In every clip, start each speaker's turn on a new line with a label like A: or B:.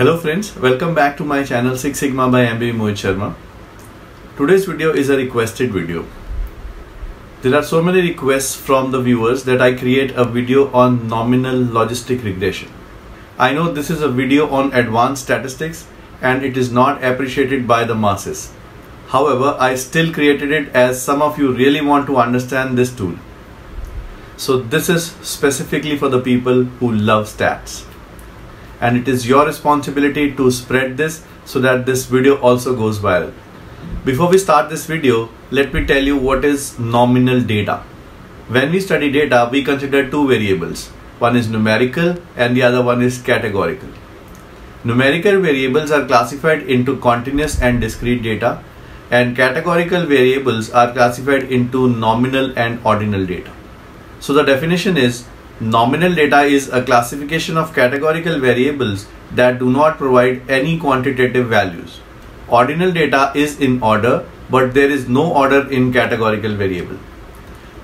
A: Hello friends, welcome back to my channel Six Sigma by MBB Mohit Sharma. Today's video is a requested video. There are so many requests from the viewers that I create a video on nominal logistic regression. I know this is a video on advanced statistics and it is not appreciated by the masses. However, I still created it as some of you really want to understand this tool. So this is specifically for the people who love stats. And it is your responsibility to spread this so that this video also goes viral. Before we start this video, let me tell you what is nominal data. When we study data, we consider two variables. One is numerical and the other one is categorical. Numerical variables are classified into continuous and discrete data and categorical variables are classified into nominal and ordinal data. So the definition is nominal data is a classification of categorical variables that do not provide any quantitative values. Ordinal data is in order but there is no order in categorical variable.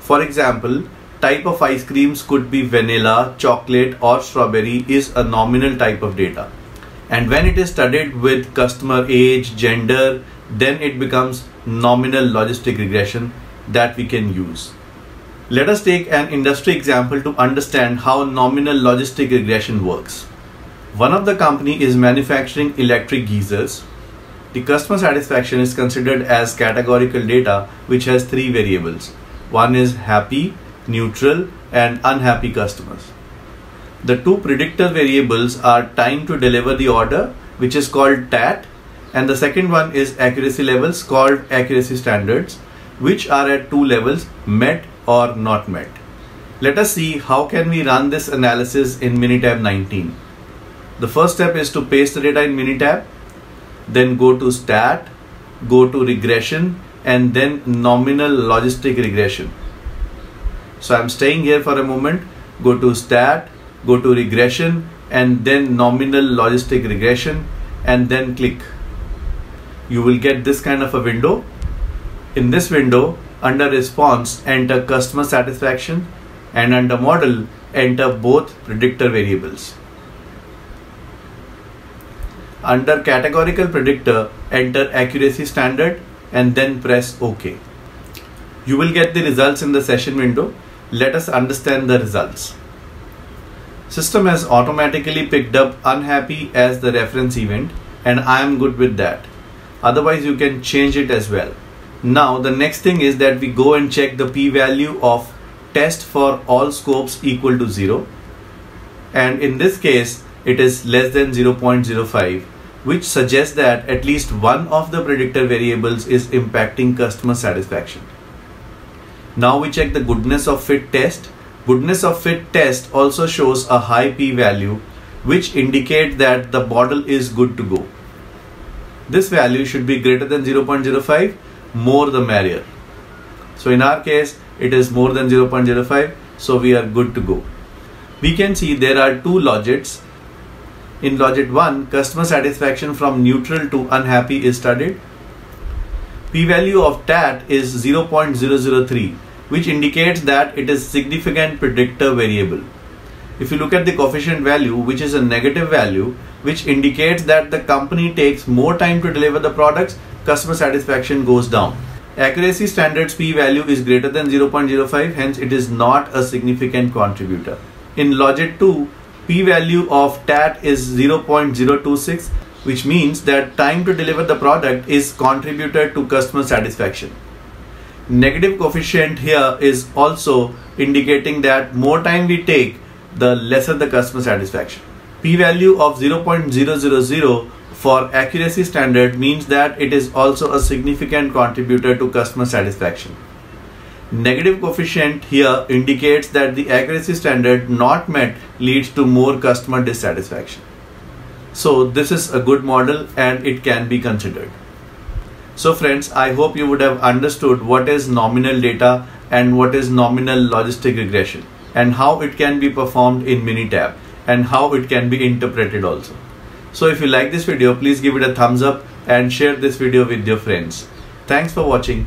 A: For example, type of ice creams could be vanilla, chocolate or strawberry is a nominal type of data. And when it is studied with customer age, gender, then it becomes nominal logistic regression that we can use. Let us take an industry example to understand how nominal logistic regression works. One of the company is manufacturing electric geysers. The customer satisfaction is considered as categorical data which has three variables. One is happy, neutral and unhappy customers. The two predictor variables are time to deliver the order which is called TAT and the second one is accuracy levels called accuracy standards which are at two levels met or not met. Let us see how can we run this analysis in Minitab 19. The first step is to paste the data in Minitab, then go to stat, go to regression and then nominal logistic regression. So I'm staying here for a moment, go to stat, go to regression and then nominal logistic regression and then click. You will get this kind of a window. In this window, under response enter customer satisfaction and under model enter both predictor variables. Under categorical predictor enter accuracy standard and then press OK. You will get the results in the session window. Let us understand the results. System has automatically picked up unhappy as the reference event and I am good with that. Otherwise you can change it as well. Now the next thing is that we go and check the p-value of test for all slopes equal to 0 and in this case it is less than 0.05 which suggests that at least one of the predictor variables is impacting customer satisfaction. Now we check the goodness of fit test. Goodness of fit test also shows a high p-value which indicate that the model is good to go. This value should be greater than 0.05 more the merrier. So in our case, it is more than 0.05, so we are good to go. We can see there are two logits. In logit 1, customer satisfaction from neutral to unhappy is studied. P-value of TAT is 0.003, which indicates that it is significant predictor variable. If you look at the coefficient value, which is a negative value, which indicates that the company takes more time to deliver the products customer satisfaction goes down. Accuracy standards p-value is greater than 0.05 hence it is not a significant contributor. In Logit 2, p-value of TAT is 0.026 which means that time to deliver the product is contributed to customer satisfaction. Negative coefficient here is also indicating that more time we take the lesser the customer satisfaction. P-value of 0.000 for accuracy standard means that it is also a significant contributor to customer satisfaction. Negative coefficient here indicates that the accuracy standard not met leads to more customer dissatisfaction. So this is a good model and it can be considered. So friends, I hope you would have understood what is nominal data and what is nominal logistic regression and how it can be performed in Minitab and how it can be interpreted also. So if you like this video, please give it a thumbs up and share this video with your friends. Thanks for watching.